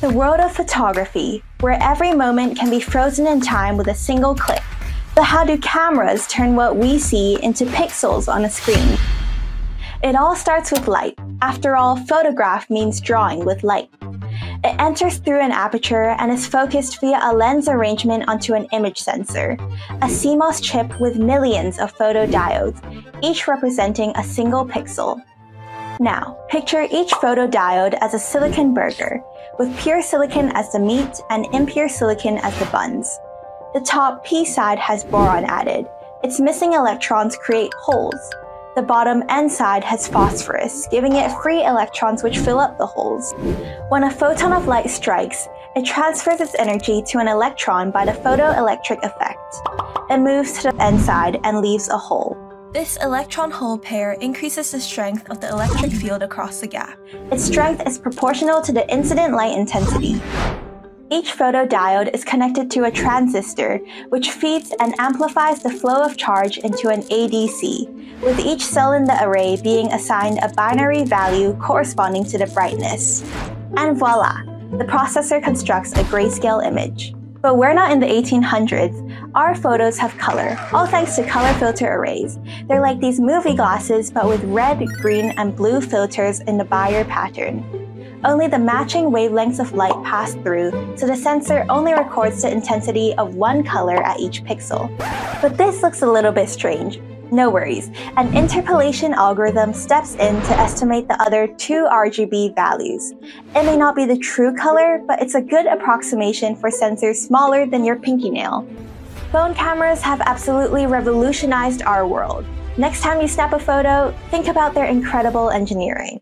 The world of photography, where every moment can be frozen in time with a single click. But how do cameras turn what we see into pixels on a screen? It all starts with light. After all, photograph means drawing with light. It enters through an aperture and is focused via a lens arrangement onto an image sensor, a CMOS chip with millions of photodiodes, each representing a single pixel. Now, picture each photodiode as a silicon burger, with pure silicon as the meat and impure silicon as the buns. The top P side has boron added. Its missing electrons create holes. The bottom N side has phosphorus, giving it free electrons which fill up the holes. When a photon of light strikes, it transfers its energy to an electron by the photoelectric effect. It moves to the N side and leaves a hole. This electron-hole pair increases the strength of the electric field across the gap. Its strength is proportional to the incident light intensity. Each photodiode is connected to a transistor, which feeds and amplifies the flow of charge into an ADC, with each cell in the array being assigned a binary value corresponding to the brightness. And voila! The processor constructs a grayscale image. But we're not in the 1800s. Our photos have color, all thanks to color filter arrays. They're like these movie glasses, but with red, green, and blue filters in the Bayer pattern. Only the matching wavelengths of light pass through, so the sensor only records the intensity of one color at each pixel. But this looks a little bit strange. No worries, an interpolation algorithm steps in to estimate the other two RGB values. It may not be the true color, but it's a good approximation for sensors smaller than your pinky nail. Phone cameras have absolutely revolutionized our world. Next time you snap a photo, think about their incredible engineering.